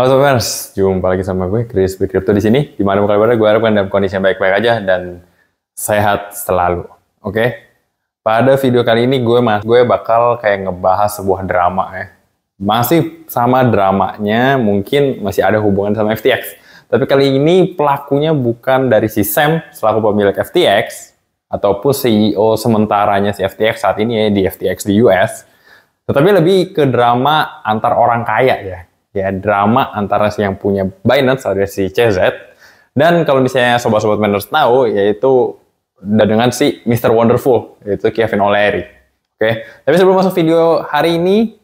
Halo Sobat, jumpa lagi sama gue Chris Big Crypto di sini. Di mana berada gue harapkan dalam kondisi yang baik-baik aja dan sehat selalu. Oke. Pada video kali ini gue mas gue bakal kayak ngebahas sebuah drama ya. Masih sama dramanya, mungkin masih ada hubungan sama FTX. Tapi kali ini pelakunya bukan dari si Sam selaku pemilik FTX ataupun CEO sementaranya si FTX saat ini ya di FTX di US. Tetapi lebih ke drama antar orang kaya ya ya drama antara si yang punya Binance ada si CZ dan kalau misalnya sobat-sobat miners tahu yaitu dengan si Mr. Wonderful yaitu Kevin O'Leary. Oke, tapi sebelum masuk video hari ini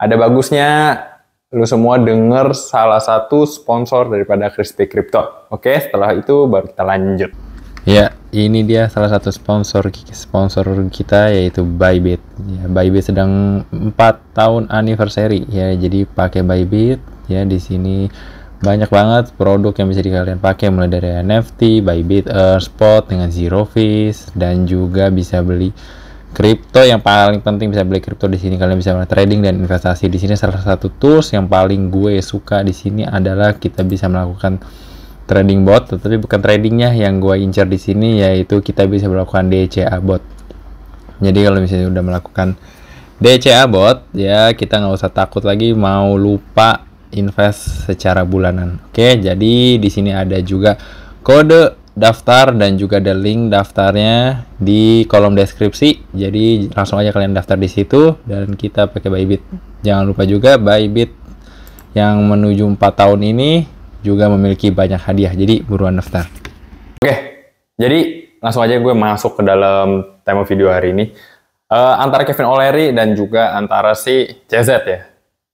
ada bagusnya lu semua denger salah satu sponsor daripada Crispy Crypto. Oke, setelah itu baru kita lanjut. Ya, ini dia salah satu sponsor sponsor kita yaitu Bybit. Ya, Bybit sedang 4 tahun anniversary ya. Jadi pakai Bybit ya di sini banyak banget produk yang bisa kalian pakai mulai dari NFT, Bybit Earth, Spot dengan zero fees dan juga bisa beli kripto yang paling penting bisa beli kripto di sini kalian bisa trading dan investasi di sini salah satu tools yang paling gue suka di sini adalah kita bisa melakukan trading bot, tetapi bukan tradingnya yang gue incar di sini yaitu kita bisa melakukan DCA bot. Jadi kalau misalnya udah melakukan DCA bot, ya kita nggak usah takut lagi mau lupa invest secara bulanan. Oke, jadi di sini ada juga kode daftar dan juga ada link daftarnya di kolom deskripsi. Jadi langsung aja kalian daftar di situ dan kita pakai Bybit. Jangan lupa juga Bybit yang menuju 4 tahun ini juga memiliki banyak hadiah. Jadi buruan daftar. Oke, jadi langsung aja gue masuk ke dalam tema video hari ini. Uh, antara Kevin O'Leary dan juga antara si CZ ya.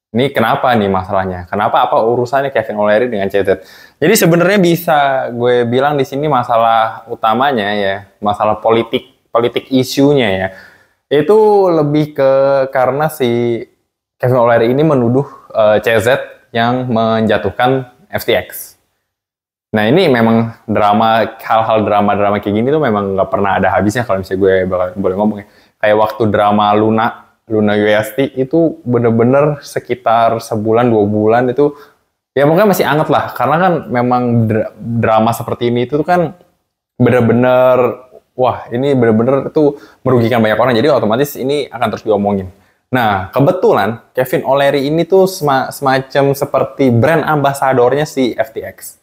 Ini kenapa nih masalahnya? Kenapa apa urusannya Kevin O'Leary dengan CZ? Jadi sebenarnya bisa gue bilang di sini masalah utamanya ya, masalah politik politik isunya ya. Itu lebih ke karena si Kevin O'Leary ini menuduh uh, eh, CZ yang menjatuhkan FTX. Nah ini memang drama, hal-hal drama-drama kayak gini tuh memang nggak pernah ada habisnya kalau misalnya gue boleh ngomong ya. Kayak waktu drama Luna, Luna UST itu bener-bener sekitar sebulan, dua bulan itu ya mungkin masih anget lah. Karena kan memang drama seperti ini itu kan bener-bener, wah ini bener-bener itu merugikan banyak orang. Jadi otomatis ini akan terus diomongin. Nah, kebetulan Kevin O'Leary ini tuh semacam seperti brand ambasadornya si FTX.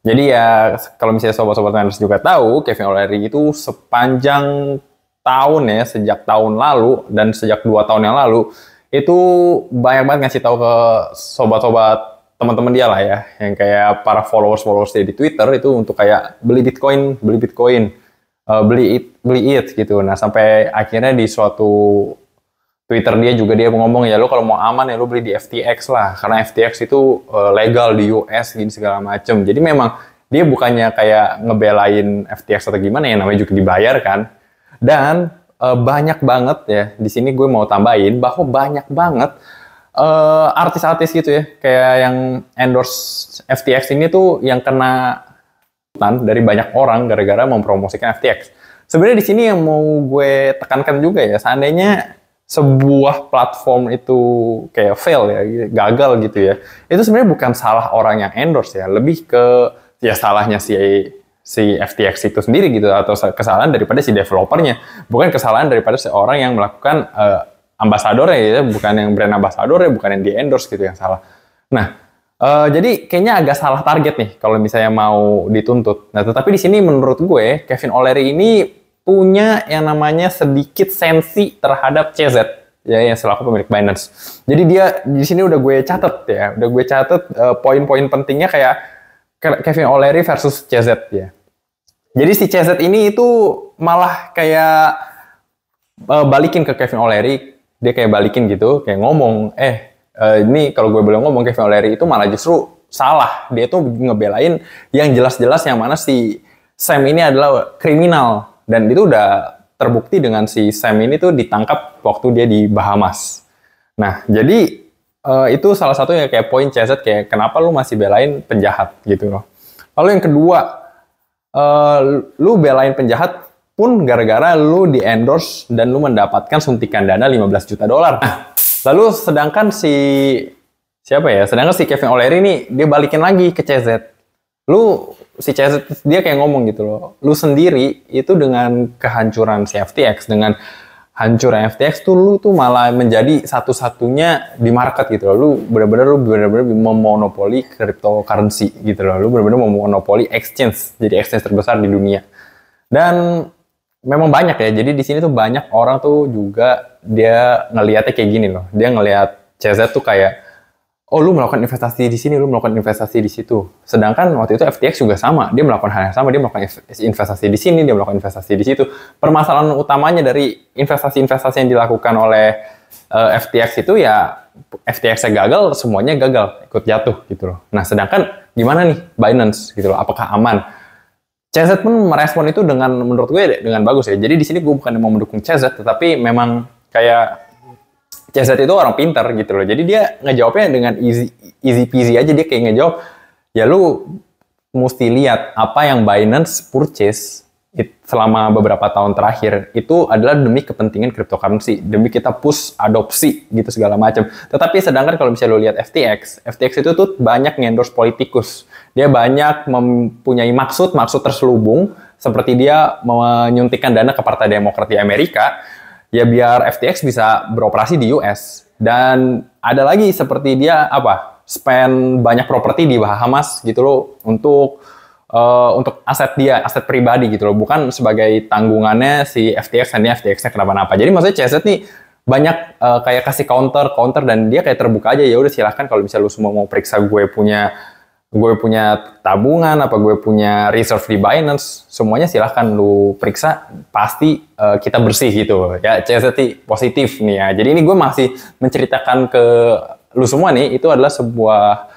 Jadi ya kalau misalnya sobat-sobat miners juga tahu, Kevin O'Leary itu sepanjang tahun ya, sejak tahun lalu dan sejak dua tahun yang lalu itu banyak banget ngasih tahu ke sobat-sobat teman-teman dia lah ya, yang kayak para followers-followers di Twitter itu untuk kayak beli Bitcoin, beli Bitcoin, uh, beli it, beli it gitu. Nah sampai akhirnya di suatu Twitter dia juga dia ngomong ya lo kalau mau aman ya lo beli di FTX lah. Karena FTX itu uh, legal di US gini segala macem. Jadi memang dia bukannya kayak ngebelain FTX atau gimana ya namanya juga dibayar kan. Dan uh, banyak banget ya di sini gue mau tambahin bahwa banyak banget uh, artis-artis gitu ya kayak yang endorse FTX ini tuh yang kena dari banyak orang gara-gara mempromosikan FTX sebenarnya di sini yang mau gue tekankan juga ya seandainya sebuah platform itu kayak fail ya, gagal gitu ya, itu sebenarnya bukan salah orang yang endorse ya, lebih ke ya salahnya si si FTX itu sendiri gitu atau kesalahan daripada si developernya, bukan kesalahan daripada seorang yang melakukan uh, ambasador ya, bukan yang brand ambasador ya, bukan yang di endorse gitu yang salah. Nah, uh, jadi kayaknya agak salah target nih kalau misalnya mau dituntut. Nah, tetapi di sini menurut gue Kevin O'Leary ini punya yang namanya sedikit sensi terhadap CZ ya yang selaku pemilik Binance. Jadi dia di sini udah gue catet ya, udah gue catet uh, poin-poin pentingnya kayak Kevin O'Leary versus CZ ya. Jadi si CZ ini itu malah kayak uh, balikin ke Kevin O'Leary, dia kayak balikin gitu, kayak ngomong, eh uh, ini kalau gue boleh ngomong Kevin O'Leary itu malah justru salah. Dia tuh ngebelain yang jelas-jelas yang mana si Sam ini adalah kriminal dan itu udah terbukti dengan si Sam ini tuh ditangkap waktu dia di Bahamas. Nah, jadi uh, itu salah satu yang kayak poin CZ kayak kenapa lu masih belain penjahat gitu loh. Lalu yang kedua, uh, lu belain penjahat pun gara-gara lu di endorse dan lu mendapatkan suntikan dana 15 juta dolar. Nah, lalu sedangkan si siapa ya? Sedangkan si Kevin O'Leary nih dia balikin lagi ke CZ. Lu si CZ dia kayak ngomong gitu loh. Lu sendiri itu dengan kehancuran si FTX dengan hancur FTX tuh lu tuh malah menjadi satu-satunya di market gitu loh. Lu bener-bener lu bener-bener memonopoli cryptocurrency gitu loh. Lu bener-bener memonopoli exchange, jadi exchange terbesar di dunia. Dan memang banyak ya. Jadi di sini tuh banyak orang tuh juga dia ngelihatnya kayak gini loh. Dia ngelihat CZ tuh kayak oh lu melakukan investasi di sini, lu melakukan investasi di situ. Sedangkan waktu itu FTX juga sama, dia melakukan hal yang sama, dia melakukan investasi di sini, dia melakukan investasi di situ. Permasalahan utamanya dari investasi-investasi yang dilakukan oleh uh, eh, FTX itu ya FTX gagal, semuanya gagal, ikut jatuh gitu loh. Nah, sedangkan gimana nih Binance gitu loh, apakah aman? CZ pun merespon itu dengan menurut gue dengan bagus ya. Jadi di sini gue bukan mau mendukung CZ, tetapi memang kayak CZ itu orang pinter gitu loh. Jadi dia ngejawabnya dengan easy, easy peasy aja dia kayak ngejawab. Ya lu mesti lihat apa yang Binance purchase selama beberapa tahun terakhir itu adalah demi kepentingan cryptocurrency, demi kita push adopsi gitu segala macam. Tetapi sedangkan kalau misalnya lu lihat FTX, FTX itu tuh banyak ngendorse politikus. Dia banyak mempunyai maksud, maksud terselubung seperti dia menyuntikkan dana ke Partai Demokrat di Amerika ya biar FTX bisa beroperasi di US. Dan ada lagi seperti dia apa spend banyak properti di Bahamas gitu loh untuk uh, untuk aset dia, aset pribadi gitu loh, bukan sebagai tanggungannya si FTX dan FTX-nya kenapa-napa. Jadi maksudnya CZ nih banyak uh, kayak kasih counter counter dan dia kayak terbuka aja ya udah silahkan kalau misalnya lu semua mau periksa gue punya gue punya tabungan apa gue punya reserve di Binance semuanya silahkan lu periksa pasti uh, kita bersih gitu. Ya CST positif nih ya. Jadi ini gue masih menceritakan ke lu semua nih itu adalah sebuah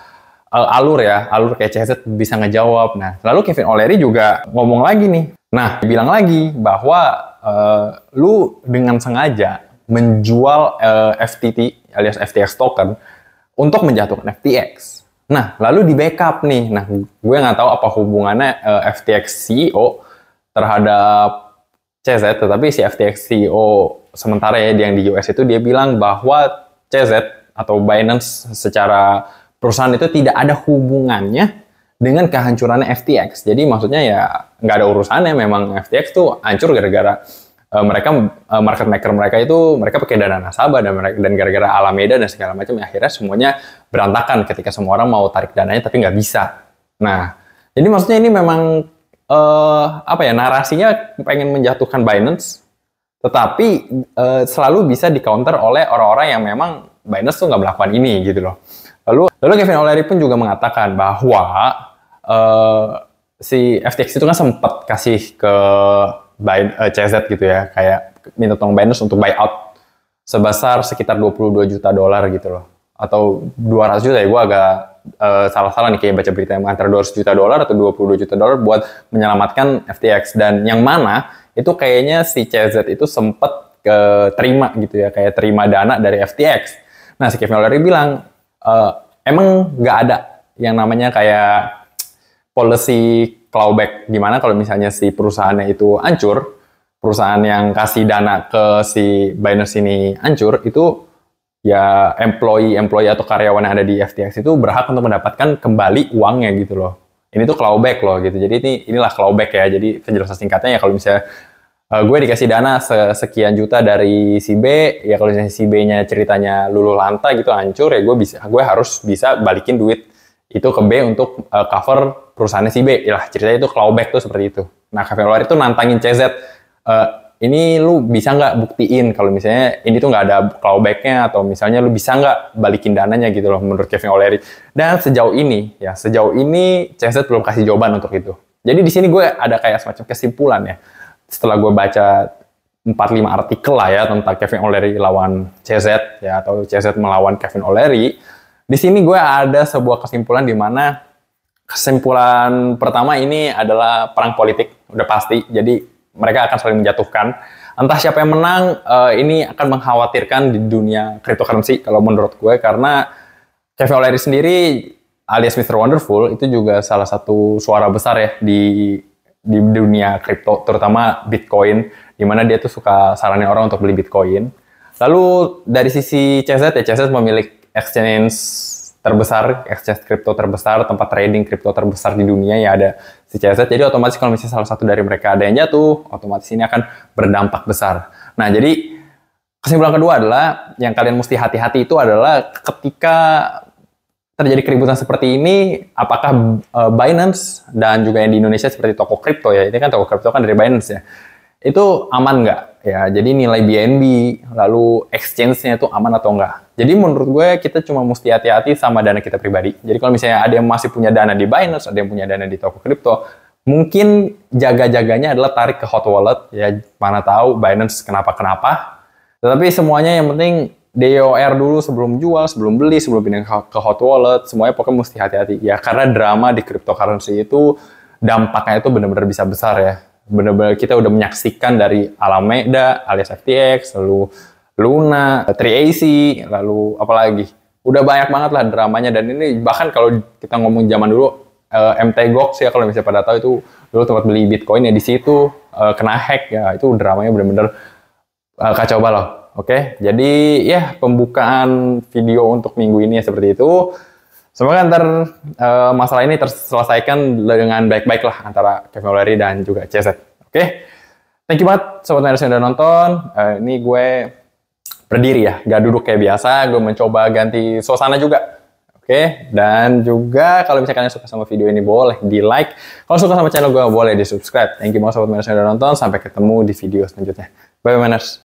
uh, alur ya alur kayak CST bisa ngejawab. Nah lalu Kevin O'Leary juga ngomong lagi nih. Nah bilang lagi bahwa uh, lu dengan sengaja menjual uh, FTT alias FTX token untuk menjatuhkan FTX Nah, lalu di backup nih. Nah, gue nggak tahu apa hubungannya uh, eh, FTX CEO terhadap CZ, tetapi si FTX CEO sementara ya yang di US itu dia bilang bahwa CZ atau Binance secara perusahaan itu tidak ada hubungannya dengan kehancurannya FTX. Jadi maksudnya ya nggak ada urusannya memang FTX tuh hancur gara-gara uh, mereka uh, market maker mereka itu mereka pakai dana nasabah dan mereka dan gara-gara Alameda dan segala macam ya akhirnya semuanya berantakan ketika semua orang mau tarik dananya tapi nggak bisa. Nah, jadi maksudnya ini memang uh, apa ya narasinya pengen menjatuhkan Binance, tetapi uh, selalu bisa di counter oleh orang-orang yang memang Binance tuh nggak melakukan ini gitu loh. Lalu lalu Kevin O'Leary pun juga mengatakan bahwa uh, si FTX itu kan sempat kasih ke buy, uh, CZ gitu ya, kayak minta tolong Binance untuk buy out sebesar sekitar 22 juta dolar gitu loh. Atau 200 juta ya, gue agak uh, salah-salah nih kayak baca berita yang antara 200 juta dolar atau 22 juta dolar buat menyelamatkan FTX. Dan yang mana itu kayaknya si CZ itu sempet ke terima gitu ya, kayak terima dana dari FTX. Nah si Kevin O'Leary bilang, uh, emang nggak ada yang namanya kayak policy clawback gimana kalau misalnya si perusahaannya itu hancur, perusahaan yang kasih dana ke si Binance ini hancur, itu ya employee-employee atau karyawan yang ada di FTX itu berhak untuk mendapatkan kembali uangnya gitu loh. Ini tuh clawback loh gitu. Jadi ini inilah clawback ya. Jadi penjelasan singkatnya ya kalau misalnya uh, gue dikasih dana sekian juta dari si B, ya kalau misalnya si B-nya ceritanya luluh lanta gitu hancur ya gue bisa gue harus bisa balikin duit itu ke B untuk uh, cover perusahaannya si B. Ya ceritanya itu clawback tuh seperti itu. Nah, Cafe Luar itu nantangin CZ. Uh, eh, ini lu bisa nggak buktiin kalau misalnya ini tuh nggak ada clawbacknya atau misalnya lu bisa nggak balikin dananya gitu loh menurut Kevin O'Leary. Dan sejauh ini ya sejauh ini CZ belum kasih jawaban untuk itu. Jadi di sini gue ada kayak semacam kesimpulan ya. Setelah gue baca 4-5 artikel lah ya tentang Kevin O'Leary lawan CZ ya atau CZ melawan Kevin O'Leary di sini gue ada sebuah kesimpulan di mana kesimpulan pertama ini adalah perang politik, udah pasti. Jadi mereka akan saling menjatuhkan. Entah siapa yang menang, uh, ini akan mengkhawatirkan di dunia cryptocurrency kalau menurut gue karena Kevin O'Leary sendiri alias Mr. Wonderful itu juga salah satu suara besar ya di di dunia kripto, terutama Bitcoin, di mana dia tuh suka saranin orang untuk beli Bitcoin. Lalu dari sisi CZ ya CZ memiliki exchange terbesar, exchange kripto terbesar, tempat trading kripto terbesar di dunia ya ada si CZ. Jadi otomatis kalau misalnya salah satu dari mereka ada yang jatuh, otomatis ini akan berdampak besar. Nah, jadi kesimpulan kedua adalah yang kalian mesti hati-hati itu adalah ketika terjadi keributan seperti ini, apakah uh, Binance dan juga yang di Indonesia seperti toko kripto ya, ini kan toko kripto kan dari Binance ya, itu aman nggak? Ya, jadi nilai BNB lalu exchange-nya itu aman atau enggak? Jadi menurut gue kita cuma mesti hati-hati sama dana kita pribadi. Jadi kalau misalnya ada yang masih punya dana di Binance, ada yang punya dana di toko kripto, mungkin jaga-jaganya adalah tarik ke hot wallet ya mana tahu Binance kenapa-kenapa. Tetapi semuanya yang penting DOR dulu sebelum jual, sebelum beli, sebelum pindah ke hot wallet, semuanya pokoknya mesti hati-hati. Ya karena drama di cryptocurrency itu dampaknya itu benar-benar bisa besar ya benar-benar kita udah menyaksikan dari Alameda alias FTX, lalu Luna, 3AC, lalu apalagi udah banyak banget lah dramanya dan ini bahkan kalau kita ngomong zaman dulu uh, eh, MT Gox ya kalau misalnya pada tahu itu dulu tempat beli Bitcoin ya di situ uh, kena hack ya itu dramanya benar-benar uh, kacau balau. Oke, okay? jadi ya pembukaan video untuk minggu ini ya seperti itu. Semoga ntar uh, masalah ini terselesaikan dengan baik-baik lah antara Kevin O'Leary dan juga CZ. Oke, okay? thank you banget sobat yang udah nonton. Uh, ini gue berdiri ya, gak duduk kayak biasa. Gue mencoba ganti suasana juga. Oke, okay? dan juga kalau misalnya kalian suka sama video ini boleh di like. Kalau suka sama channel gue boleh di subscribe. Thank you banget sobat Nerders yang udah nonton. Sampai ketemu di video selanjutnya. Bye, Manners.